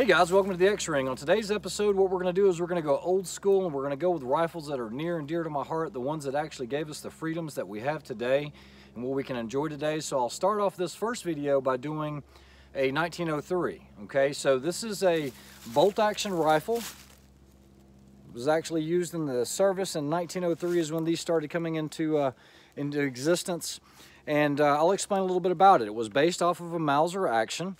Hey guys, welcome to the X-Ring. On today's episode, what we're going to do is we're going to go old school and we're going to go with rifles that are near and dear to my heart, the ones that actually gave us the freedoms that we have today and what we can enjoy today. So I'll start off this first video by doing a 1903. Okay, so this is a bolt action rifle. It was actually used in the service in 1903 is when these started coming into, uh, into existence. And uh, I'll explain a little bit about it. It was based off of a Mauser action.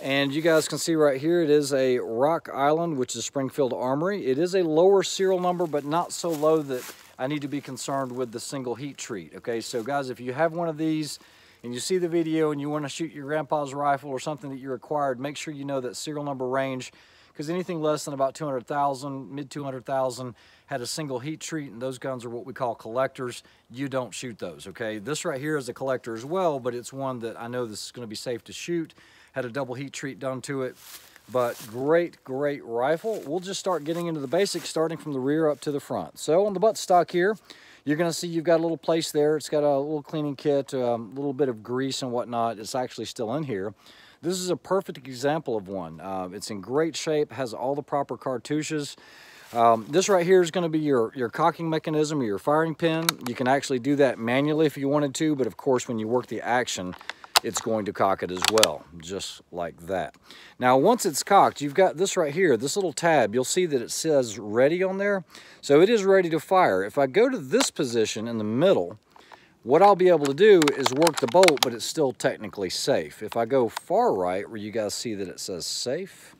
And you guys can see right here, it is a Rock Island, which is Springfield Armory. It is a lower serial number, but not so low that I need to be concerned with the single heat treat. Okay, so guys, if you have one of these and you see the video and you want to shoot your grandpa's rifle or something that you required, make sure you know that serial number range because anything less than about 200,000, mid 200,000 had a single heat treat and those guns are what we call collectors. You don't shoot those, okay? This right here is a collector as well, but it's one that I know this is gonna be safe to shoot had a double heat treat done to it. But great, great rifle. We'll just start getting into the basics, starting from the rear up to the front. So on the butt stock here, you're gonna see you've got a little place there. It's got a little cleaning kit, a um, little bit of grease and whatnot. It's actually still in here. This is a perfect example of one. Uh, it's in great shape, has all the proper cartouches. Um, this right here is going to be your, your cocking mechanism or your firing pin. You can actually do that manually if you wanted to, but of course when you work the action, it's going to cock it as well, just like that. Now, once it's cocked, you've got this right here, this little tab. You'll see that it says ready on there. So it is ready to fire. If I go to this position in the middle, what I'll be able to do is work the bolt, but it's still technically safe. If I go far right, where you guys see that it says safe,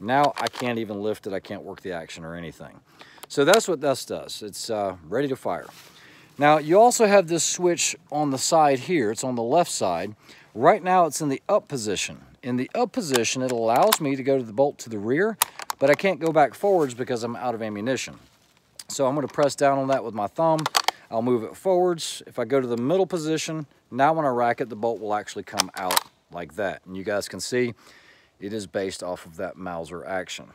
now I can't even lift it. I can't work the action or anything. So that's what this does. It's uh, ready to fire. Now, you also have this switch on the side here. It's on the left side. Right now it's in the up position. In the up position, it allows me to go to the bolt to the rear, but I can't go back forwards because I'm out of ammunition. So I'm gonna press down on that with my thumb. I'll move it forwards. If I go to the middle position, now when I rack it, the bolt will actually come out like that. And you guys can see it is based off of that Mauser action.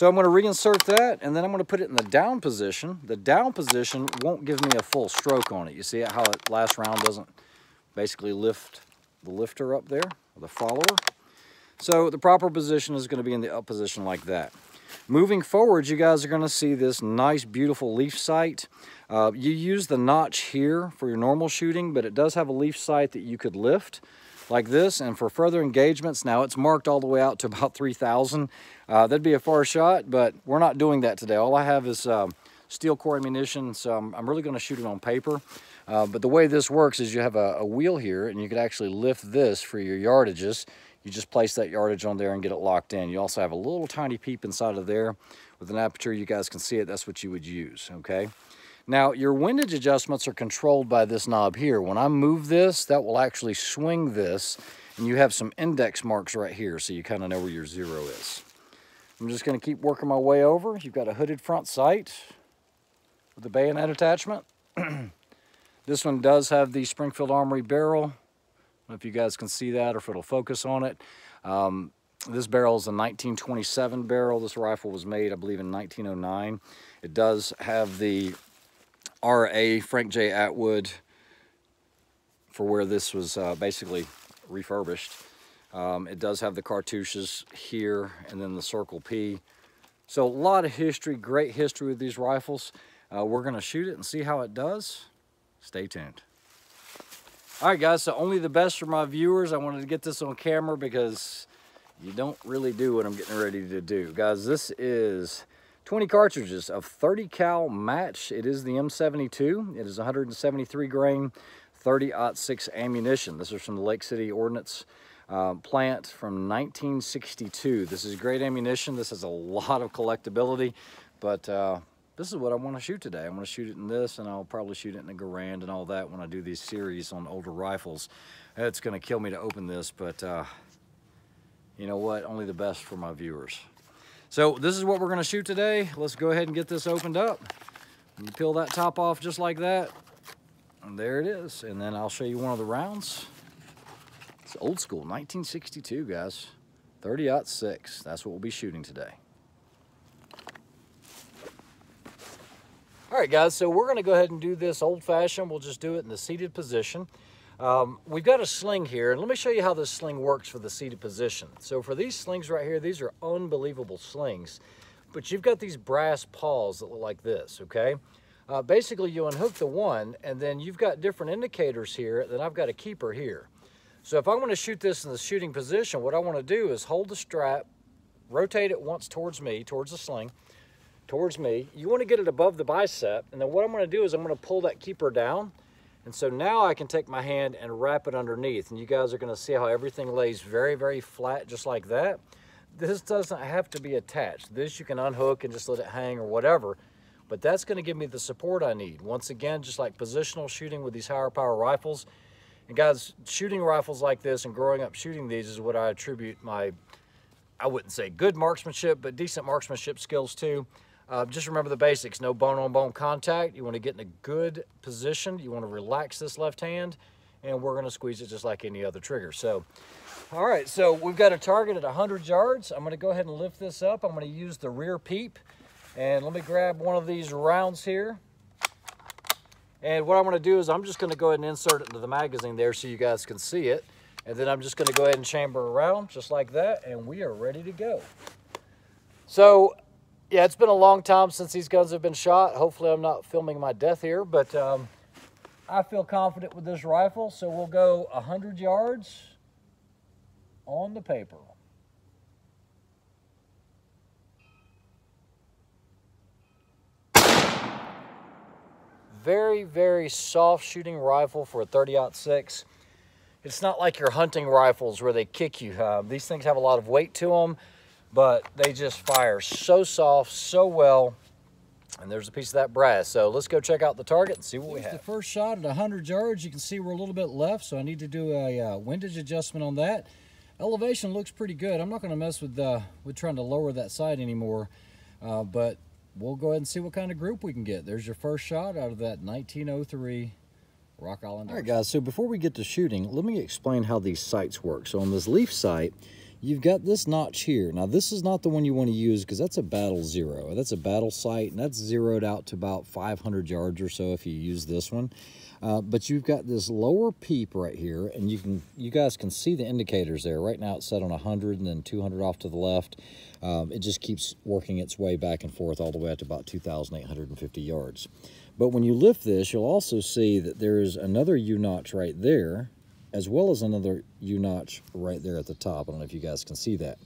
So I'm going to reinsert that and then I'm going to put it in the down position. The down position won't give me a full stroke on it. You see how it last round doesn't basically lift the lifter up there, the follower. So the proper position is going to be in the up position like that. Moving forward, you guys are going to see this nice, beautiful leaf sight. Uh, you use the notch here for your normal shooting, but it does have a leaf sight that you could lift like this. And for further engagements, now it's marked all the way out to about 3,000. Uh, that'd be a far shot, but we're not doing that today. All I have is um, steel core ammunition, so I'm, I'm really going to shoot it on paper. Uh, but the way this works is you have a, a, wheel here and you could actually lift this for your yardages. You just place that yardage on there and get it locked in. You also have a little tiny peep inside of there with an aperture. You guys can see it. That's what you would use, okay? Now, your windage adjustments are controlled by this knob here. When I move this, that will actually swing this, and you have some index marks right here, so you kind of know where your zero is. I'm just going to keep working my way over. You've got a hooded front sight with a bayonet attachment. This one does have the Springfield Armory barrel. If you guys can see that or if it'll focus on it. Um, this barrel is a 1927 barrel. This rifle was made, I believe, in 1909. It does have the RA Frank J. Atwood for where this was uh, basically refurbished. Um, it does have the cartouches here and then the Circle P. So a lot of history, great history with these rifles. Uh, we're going to shoot it and see how it does. Stay tuned. All right, guys, so only the best for my viewers. I wanted to get this on camera because you don't really do what I'm getting ready to do. Guys, this is 20 cartridges of 30 cal match. It is the M72. It is 173 grain, 30-06 ammunition. This is from the Lake City Ordnance uh, plant from 1962. This is great ammunition. This has a lot of collectability, but uh, this is what I want to shoot today. I'm going to shoot it in this, and I'll probably shoot it in the Garand and all that when I do these series on older rifles. It's going to kill me to open this, but uh, you know what? Only the best for my viewers. So this is what we're going to shoot today. Let's go ahead and get this opened up. You peel that top off just like that. And there it is. And then I'll show you one of the rounds. It's old school, 1962, guys. 30-06. That's what we'll be shooting today. Right, guys, so we're gonna go ahead and do this old fashioned. We'll just do it in the seated position. Um, we've got a sling here, and let me show you how this sling works for the seated position. So for these slings right here, these are unbelievable slings, but you've got these brass paws that look like this, okay? Uh, basically, you unhook the one, and then you've got different indicators here, then I've got a keeper here. So if I want to shoot this in the shooting position, what I want to do is hold the strap, rotate it once towards me, towards the sling, towards me. You want to get it above the bicep, and then what I'm going to do is I'm going to pull that keeper down, and so now I can take my hand and wrap it underneath. And you guys are gonna see how everything lays very, very flat just like that. This doesn't have to be attached. This you can unhook and just let it hang or whatever. But that's gonna give me the support I need. Once again, just like positional shooting with these higher power rifles. And guys, shooting rifles like this and growing up shooting these is what I attribute my, I wouldn't say good marksmanship, but decent marksmanship skills to. Uh, just remember the basics, no bone-on-bone -bone contact. You want to get in a good position. You want to relax this left hand, and we're going to squeeze it just like any other trigger. So, all right, so we've got a target at 100 yards. I'm going to go ahead and lift this up. I'm going to use the rear peep, and let me grab one of these rounds here. And what I'm going to do is I'm just going to go ahead and insert it into the magazine there so you guys can see it. And then I'm just going to go ahead and chamber around just like that, and we are ready to go. So yeah, it's been a long time since these guns have been shot. Hopefully I'm not filming my death here, but um, I feel confident with this rifle. So we'll go 100 yards on the paper. Very, very soft shooting rifle for a 30-06. It's not like your hunting rifles where they kick you. Uh, these things have a lot of weight to them but they just fire so soft, so well. And there's a piece of that brass. So let's go check out the target and see what we have. the first shot at 100 yards. You can see we're a little bit left, so I need to do a uh, windage adjustment on that. Elevation looks pretty good. I'm not going to mess with uh, with trying to lower that sight anymore, uh, but we'll go ahead and see what kind of group we can get. There's your first shot out of that 1903 Rock Island. All right, guys, so before we get to shooting, let me explain how these sights work. So on this leaf sight, you've got this notch here. Now, this is not the one you want to use because that's a battle zero. That's a battle sight, and that's zeroed out to about 500 yards or so if you use this one. Uh, but you've got this lower peep right here, and you can you guys can see the indicators there. Right now it's set on 100 and then 200 off to the left. Um, it just keeps working its way back and forth all the way up to about 2,850 yards. But when you lift this, you'll also see that there is another U-notch right there as well as another U-notch right there at the top. I don't know if you guys can see that.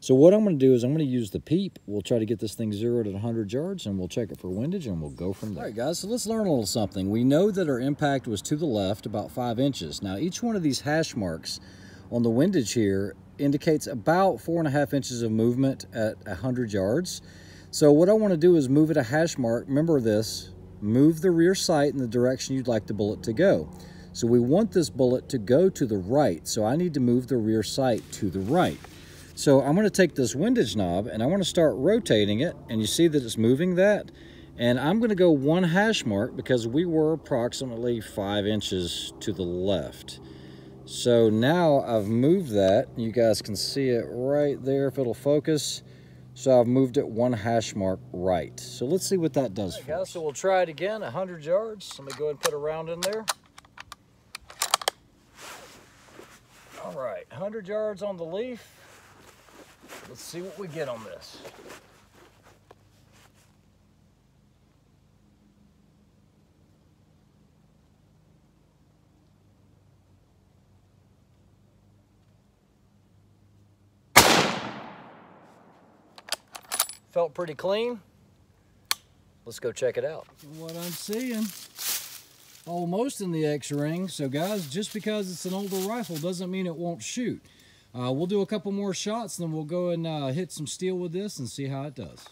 So what I'm going to do is I'm going to use the peep. We'll try to get this thing zeroed at 100 yards, and we'll check it for windage, and we'll go from there. All right, guys, so let's learn a little something. We know that our impact was to the left about 5 inches. Now, each one of these hash marks on the windage here indicates about 4.5 inches of movement at 100 yards. So what I want to do is move it a hash mark. Remember this. Move the rear sight in the direction you'd like the bullet to go. So we want this bullet to go to the right. So I need to move the rear sight to the right. So I'm going to take this windage knob and I want to start rotating it. And you see that it's moving that. And I'm going to go one hash mark because we were approximately five inches to the left. So now I've moved that. You guys can see it right there if it'll focus. So I've moved it one hash mark right. So let's see what that does right, for guys, us. So we'll try it again, 100 yards. Let me go ahead and put a round in there. All right, 100 yards on the leaf. Let's see what we get on this. Felt pretty clean. Let's go check it out. What I'm seeing almost in the X-ring. So guys, just because it's an older rifle doesn't mean it won't shoot. Uh, we'll do a couple more shots, then we'll go and uh, hit some steel with this and see how it does.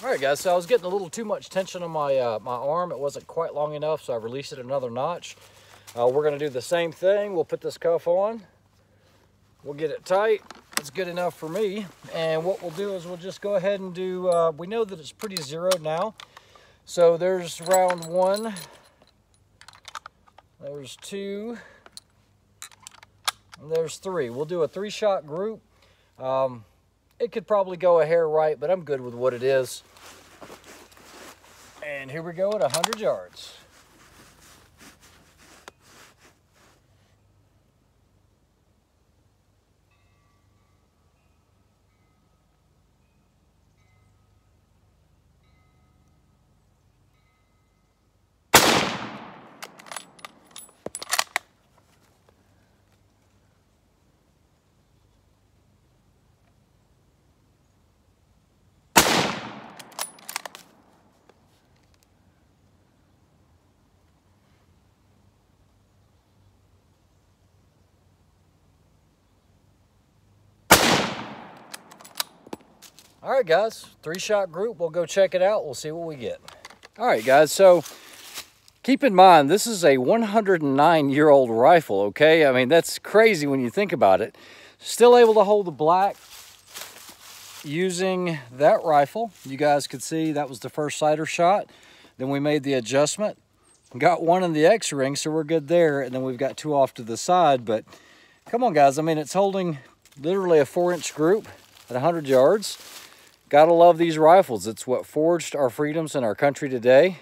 All right, guys, so I was getting a little too much tension on my, uh, my arm. It wasn't quite long enough, so I released it another notch. Uh, we're gonna do the same thing. We'll put this cuff on. We'll get it tight. It's good enough for me. And what we'll do is we'll just go ahead and do, uh, we know that it's pretty zeroed now. So there's round one, there's two. There's three. We'll do a three-shot group. Um, it could probably go a hair right, but I'm good with what it is. And here we go at 100 yards. All right, guys, three shot group. We'll go check it out. We'll see what we get. All right, guys, so keep in mind, this is a 109 year old rifle, okay? I mean, that's crazy when you think about it. Still able to hold the black using that rifle. You guys could see that was the first sighter shot. Then we made the adjustment. Got one in the X-ring, so we're good there. And then we've got two off to the side. But come on, guys. I mean, it's holding literally a four-inch group at 100 yards. Gotta love these rifles. It's what forged our freedoms in our country today.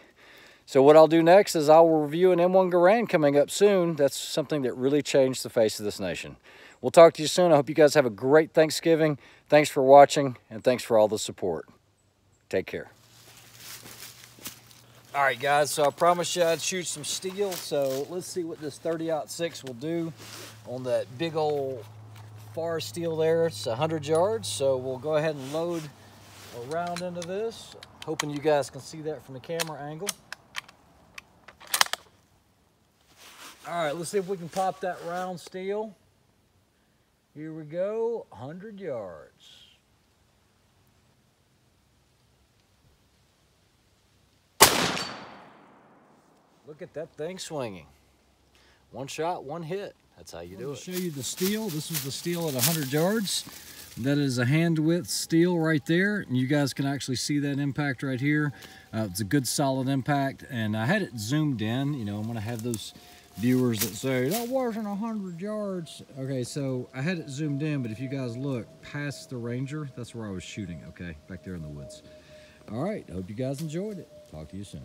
So what I'll do next is I'll review an M1 Garand coming up soon. That's something that really changed the face of this nation. We'll talk to you soon. I hope you guys have a great Thanksgiving. Thanks for watching, and thanks for all the support. Take care. All right, guys, so I promised you I'd shoot some steel, so let's see what this 30-06 will do on that big old far steel there. It's 100 yards, so we'll go ahead and load a round into this. Hoping you guys can see that from the camera angle. All right, let's see if we can pop that round steel. Here we go, 100 yards. Look at that thing swinging. One shot, one hit. That's how you do it. show you the steel. This is the steel at 100 yards. That is a hand width steel right there. And you guys can actually see that impact right here. Uh, it's a good solid impact. And I had it zoomed in. You know, I'm going to have those viewers that say, that wasn't 100 yards. Okay, so I had it zoomed in, but if you guys look past the Ranger, that's where I was shooting, okay? Back there in the woods. All right, hope you guys enjoyed it. Talk to you soon.